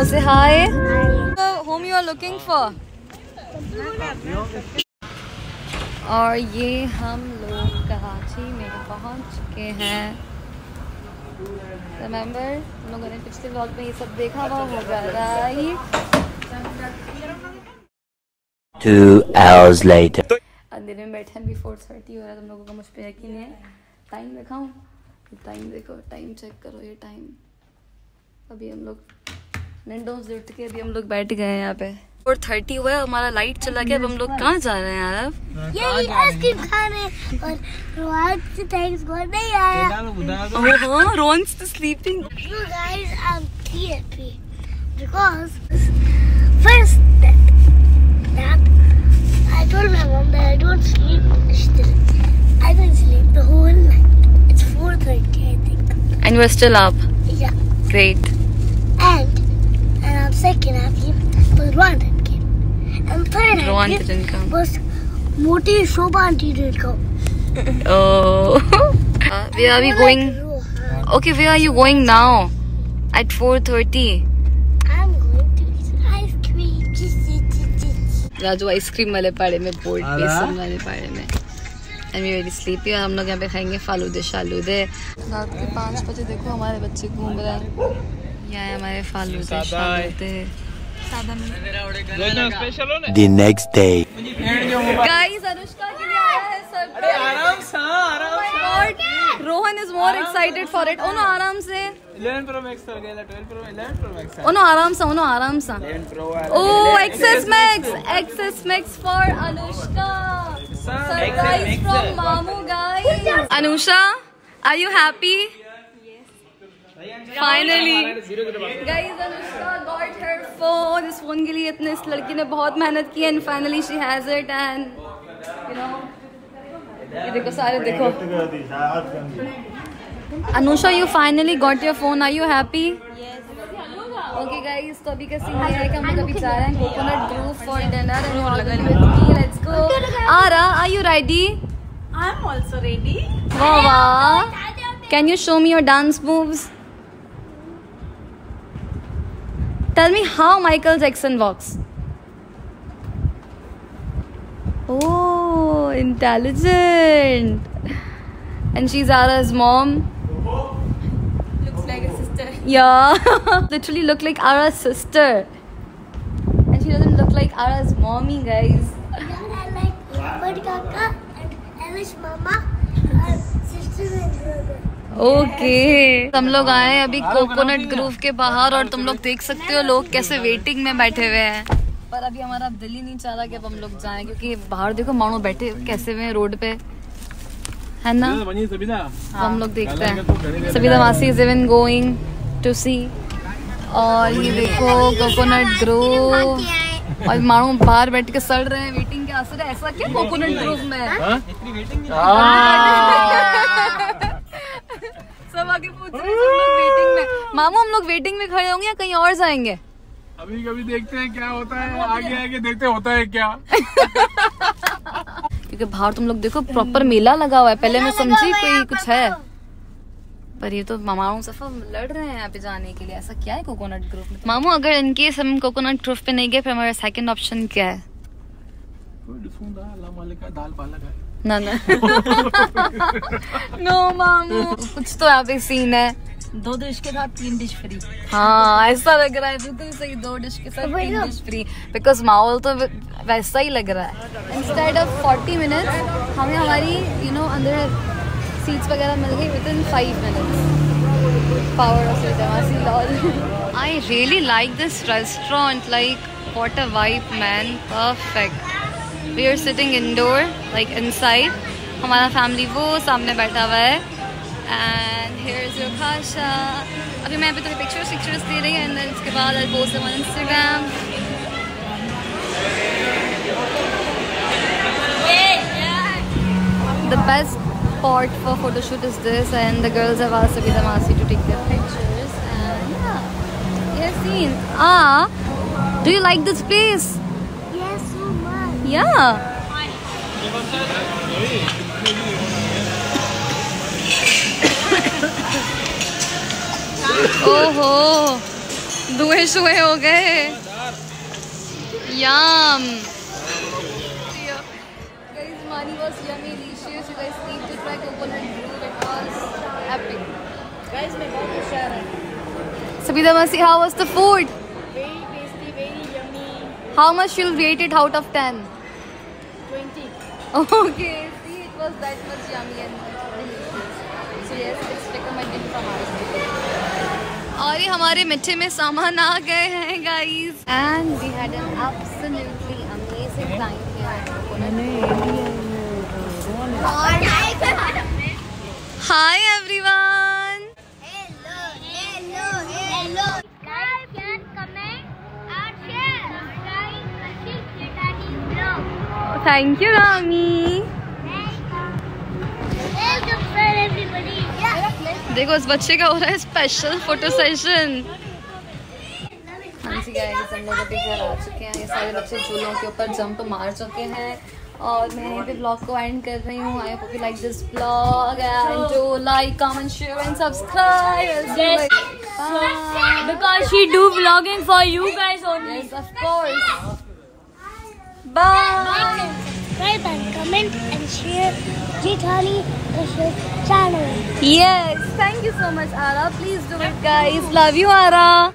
दोनों से hi home you are looking for और ये हम लोग कराची में पहुँच चुके हैं। रिमेम्बर हम लोगों ने पिछले व्लॉग में ये सब देखा हुआ होगा राइट Two hours later. अंधेरे में बैठे हैं अभी फोर थर्टी हो रहा है तुम लोगों का मुझ पर यकीन है। टाइम दिखाऊँ? टाइम देखो टाइम चेक करो ये टाइम अभी हम लोग विंडोज़ उठ के अभी हम लोग बैठ गए हैं यहाँ पे फोर थर्टी हुआ है हमारा लाइट चला गया अब हम लोग कहाँ जा रहे हैं यार अब ये आइसक्रीम खाने और रोहन से थैंक्स गॉड नहीं आया Oh, हाँ Rohan sleeping So guys, I'm happy because first that, that I told my mom that I don't sleep still. I didn't sleep the whole night. It's 4:30, I think. And you are still up Yeah, great and and I'm second happy was Rohan came, and third didn't come. was Moti Shobha auntie didn't come. Oh. Uh, where are we going? Okay, where are you going now? At 4:30. I'm going to eat ice cream. Chis, chis, chis, chis. Raju ice cream वाले पाड़े में board बेसन वाले पाड़े में and we very sleepy और हम लोग यहाँ पे खाएँगे फालूदे शालूदे रात के पाँच बजे देखो हमारे बच्चे घूम रहे हैं यहाँ है हमारे फालूदे The next day. Guys Anushka के लिए आया है सर आराम से आराम से Rohan is more excited for it ओनो आराम से 11 Pro Max हो गया 12 Pro 11 Pro Max है ओनो आराम से ओनो आराम से 11 Pro Oh, XS Max! XS Max for Anushka! Surprise from Mamu, guys! Anusha, are you happy? Finally! Guys, Anushka got her phone. इस फ़ोन के लिए इतने इस लड़की ने बहुत मेहनत की and finally she has it and you know ये देखो सारे देखो Anusha, you finally got your phone. Are you happy? Okay guys तो अभी का सीन ये है कि हम लोग अभी जा रहे हैं coconut groove for dinner and you are let's go Ara are you ready I'm also ready. वाह वाह can you show me your dance moves Tell me how Michael Jackson walks. Oh, intelligent. And she's Ara's mom. Looks like a sister. Yeah, literally look like Ara's sister. And she doesn't look like Ara's mommy, guys. I like Kaka and Alice Mama, uh, sister and brother. Okay हम लोग आए अभी coconut groove के बाहर और तुम लोग देख सकते हो लोग कैसे वेटिंग में बैठे हुए हैं। पर अभी हमारा दिल ही नहीं चाह रहा कि अब हम लोग जाएँ क्योंकि बाहर देखो मानो बैठे कैसे हुए रोड पे। है ना? तो हम लोग देखते हैं। सभी मासी is even going to see और ये देखो कोकोनट ग्रोव और मानो बाहर बैठ के सड़ रहे हैं वेटिंग के आसर है ऐसा क्या कोकोनट ग्रोव में? पूछ रहे हैं लोग वेटिंग में मामू हम लोग वेटिंग में खड़े होंगे या कहीं और जाएँगे? अभी कभी देखते हैं क्या होता है आगे आगे देखते होता है क्या। क्योंकि बाहर तुम लोग देखो प्रॉपर मेला लगा हुआ है। पहले मैं समझी कोई कुछ है। पर ये तो मामाओं सफ़ा लड़ रहे हैं यहाँ पे जाने के लिए। ऐसा क्या है कोकोनट ग्रुप में? मामू अगर इनकेस हम कोकोनट ग्रुप पे नहीं गए फिर हमारा सेकंड ऑप्शन क्या है? ना ना। नो मामू कुछ तो यहाँ पे सीन है। दो डिश के साथ तीन डिश फ्री हाँ ऐसा लग रहा है बिल्कुल सही दो डिश के साथ तीन डिश फ्री बिकॉज़ माहौल तो वैसा ही लग रहा है। इंस्टेड ऑफ़ फोर्टी मिनट्स हमें हमारी यू नो अंदर सीट्स वगैरह मिल गई within five minutes power off lol I really like this restaurant like what a vibe man perfect We are sitting indoor like inside हमारा फैमिली वो सामने बैठा हुआ है एंड हेयर इज योर भाषा अभी मैं अभी तो पिक्चर्स पिक्चर्स दे रही हूँ एंड देन इसके बाद I post on Instagram The best spot for photo shoot is this and the girls have asked Sabita Masi to take their pictures and yeah, you have seen. Ah, do you like this place? Yeah. ओहो धुएँ शुए हो गए यम Guys, Mani was yummy, delicious. You guys need to try coconut brew. It was epic. Guys, मैं बहुत होशियार है Sabida Masi, how was the food? Very tasty, very yummy. How much you'll rate it out of 10? 20. Okay, see, it was that much yummy and delicious. So yes, it's recommended from our और ये हमारे मिठे में सामान आ गए हैं guys and we had an absolutely amazing time here hi everyone thank you Rami. देखो उस बच्चे का हो रहा है स्पेशल फ़ोटो सेशन जी गाइस हम लोग अभी घर आ चुके हैं। ये सारे बच्चे झूलों के ऊपर जंप मार चुके हैं। और मैं यहीं पे ब्लॉग को एंड कर रही हूँ। I hope you like this blog and do like comment share and subscribe Yes. Because she do vlogging for you guys only. yes of course. Bye. Subscribe and comment and share. Jitani Rashid channel. yes. Thank you so much ara. Please do it guys. Love you ara